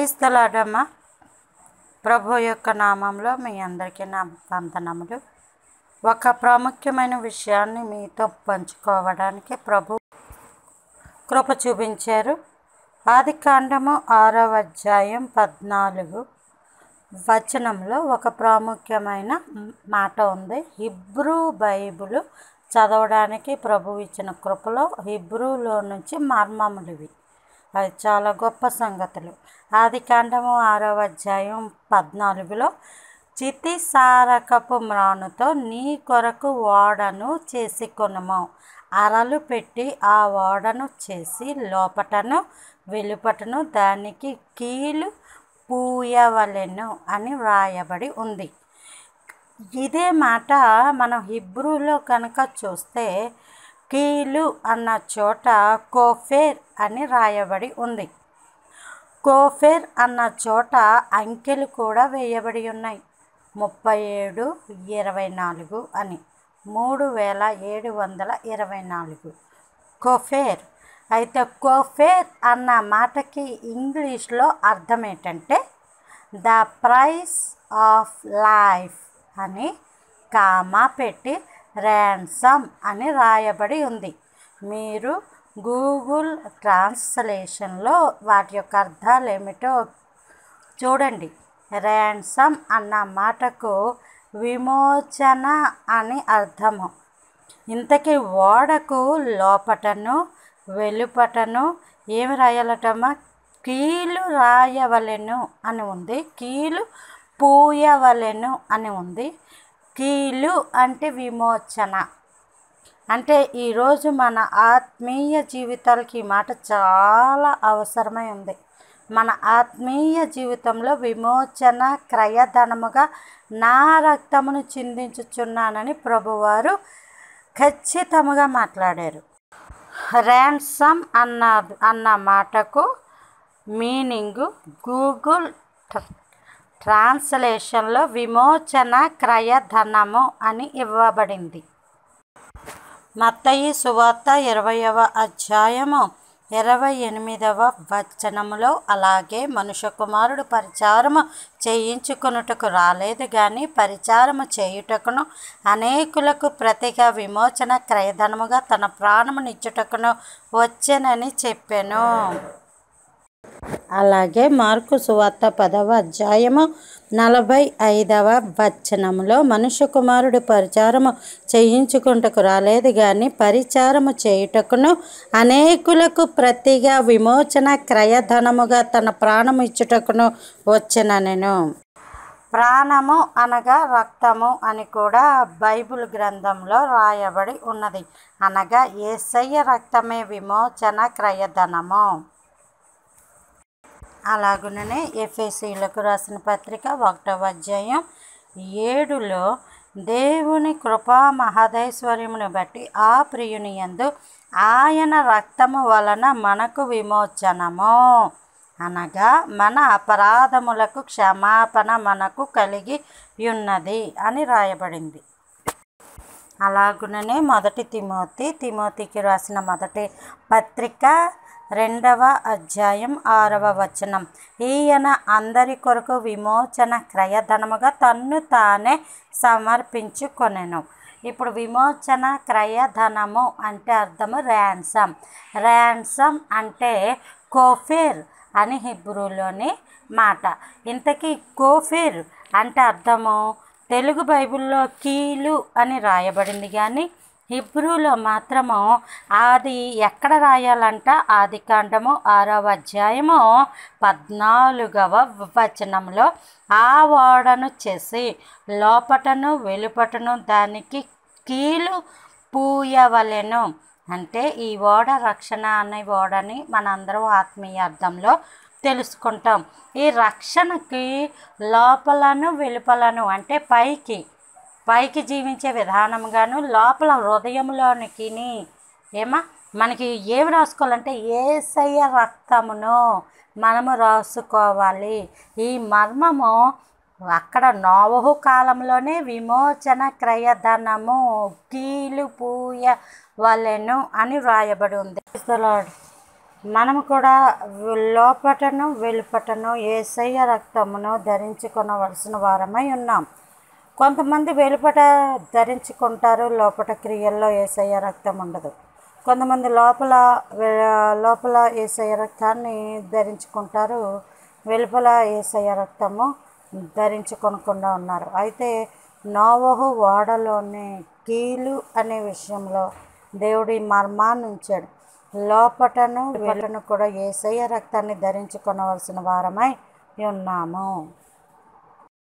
క్రైస్తలాడమ్మ ప్రభు యొక్క నామంలో మీ అందరికీ నా వందనములు. ఒక ప్రాముఖ్యమైన విషయాన్ని మీతో పంచుకోవడానికి ప్రభు కృప చూపించారు. ఆది కాండము ఆరవ అధ్యాయం పద్నాలుగు వచనంలో ఒక ప్రాముఖ్యమైన మాట ఉంది. హిబ్రూ బైబిల్ చదవడానికి ప్రభు ఇచ్చిన కృపలో హిబ్రూలో నుంచి మర్మములు ఇవి. అది చాలా గొప్ప సంగతులు. ఆది కాండము ఆరవ అధ్యాయం పద్నాలుగులో చితిసారకపు మ్రానుతో నీ కొరకు ఓడను చేసి కొనము. అరలు పెట్టి ఆ ఓడను చేసి లోపటను వెలుపటను దానికి కీలు పూయవలెను అని వ్రాయబడి ఉంది. ఇదే మాట మనం హిబ్రూలో కనుక చూస్తే కీలు అన్న చోట కోఫేర్ అని రాయబడి ఉంది. కోఫేర్ అన్న చోట అంకెలు కూడా వేయబడి ఉన్నాయి. ముప్పై ఏడు ఇరవై నాలుగు అని మూడు వేల ఏడు వందల ఇరవై నాలుగు. కోఫేర్ అయితే కోఫేర్ అన్న మాటకి ఇంగ్లీష్లో అర్థం ఏంటంటే ద ప్రైస్ ఆఫ్ లైఫ్ అని కామా పెట్టి ర్యాన్సమ్ అని రాయబడి ఉంది. మీరు గూగుల్ ట్రాన్స్లేషన్లో వాటి యొక్క అర్థాలు ఏమిటో చూడండి. ర్యాన్సమ్ అన్న మాటకు విమోచన అని అర్థము. ఇంతకీ ఓడకు లోపటను వెలుపటను ఏమి రాయాలటమ్మా? కీలు రాయవలెను అని ఉంది. కీలు పూయవలెను అని ఉంది. కీలు అంటే విమోచన. అంటే ఈరోజు మన ఆత్మీయ జీవితాలకి ఈ మాట చాలా అవసరమై ఉంది. మన ఆత్మీయ జీవితంలో విమోచన క్రయధనముగా నా రక్తమును చిందించుచున్నానని ప్రభువారు ఖచ్చితంగా మాట్లాడారు. ర్యాన్సమ్ అన్న అన్న మాటకు మీనింగు గూగుల్ ట్రాన్స్లేషన్లో విమోచన క్రయధనము అని ఇవ్వబడింది. మత్తయి సువార్త ఇరవయవ అధ్యాయము ఇరవై ఎనిమిదవ వచనములో అలాగే మనుష్య కుమారుడు పరిచారము చేయించుకొనుటకు రాలేదు కానీ పరిచారము చేయుటకును అనేకులకు ప్రతిగా విమోచన క్రయధనముగా తన ప్రాణమునిచ్చుటకును వచ్చెనని చెప్పాను. అలాగే మార్కు సువార్త పదవ అధ్యాయము నలభై ఐదవ వచనములో మనుష్య కుమారుడు పరిచారము చేయించుకుంటకు రాలేదు కానీ పరిచారము చేయుటకును అనేకులకు ప్రతిగా విమోచన క్రయధనముగా తన ప్రాణము ఇచ్చుటకును వచ్చెననెను. ప్రాణము అనగా రక్తము అని కూడా బైబిల్ గ్రంథంలో రాయబడి ఉన్నది. అనగా ఏసయ్య రక్తమే విమోచన క్రయధనము. అలాగుననే ఎఫ్ఎసీలకు రాసిన పత్రిక ఒకటవ అధ్యాయం ఏడులో దేవుని కృపా మహదైశ్వర్యమును బట్టి ఆ ప్రియుని ఎందు ఆయన రక్తము వలన మనకు విమోచనము. అనగా మన అపరాధములకు క్షమాపణ మనకు కలిగి ఉన్నది అని రాయబడింది. అలాగుననే మొదటి తిమోతి తిమోతికి రాసిన మొదటి పత్రిక రెండవ అధ్యాయం ఆరవ వచనం. ఈయన అందరి కొరకు విమోచన క్రయధనముగా తన్ను తానే సమర్పించుకొనెను. ఇప్పుడు విమోచన క్రయధనము అంటే అర్థము ర్యాన్సమ్ ర్యాన్సమ్ అంటే కోఫేర్ అని హిబ్రూలోని మాట. ఇంతకీ కోఫేర్ అంటే అర్థము? తెలుగు బైబిల్లో కీలు అని రాయబడింది కానీ హిబ్రూలో మాత్రము అది ఎక్కడ రాయాలంట? ఆది కాండము ఆరవ అధ్యాయము పద్నాలుగవ వచనంలో ఆ ఓడను చేసి లోపటను వెలుపటను దానికి కీలు పూయవలెను. అంటే ఈ ఓడ రక్షణ అనే ఓడని మనందరం ఆత్మీయ అర్థంలో తెలుసుకుంటాం. ఈ రక్షణకి లోపలను వెలుపలను అంటే పైకి పైకి జీవించే విధానంగాను లోపల హృదయంలోనికి ఏమా? మనకి ఏమి రాసుకోవాలంటే ఏసయ్య రక్తమును మనము రాసుకోవాలి. ఈ మర్మము అక్కడ నోవహు కాలంలోనే విమోచన క్రయధనము కీలు పూయ వలెను అని వ్రాయబడి ఉంది. మనం కూడా లోపటను వెలుపటను ఏసయ్య రక్తమును ధరించుకొనవలసిన వారమై ఉన్నాం. కొంతమంది వెలుపట ధరించుకుంటారు లోపట క్రియల్లో ఏసయ్య రక్తం ఉండదు. కొంతమంది లోపల లోపల ఏసయ్య రక్తాన్ని ధరించుకుంటారు వెలుపల ఏసయ్య రక్తము ధరించుకొనకుండా ఉన్నారు. అయితే నోవహు ఓడలోని కీలు అనే విషయంలో దేవుడి మర్మాన్ని ఉంచాడు లోపటను వెలుపటను కూడా ఏసయ్య రక్తాన్ని ధరించుకొనవలసిన వారమై ఉన్నాము.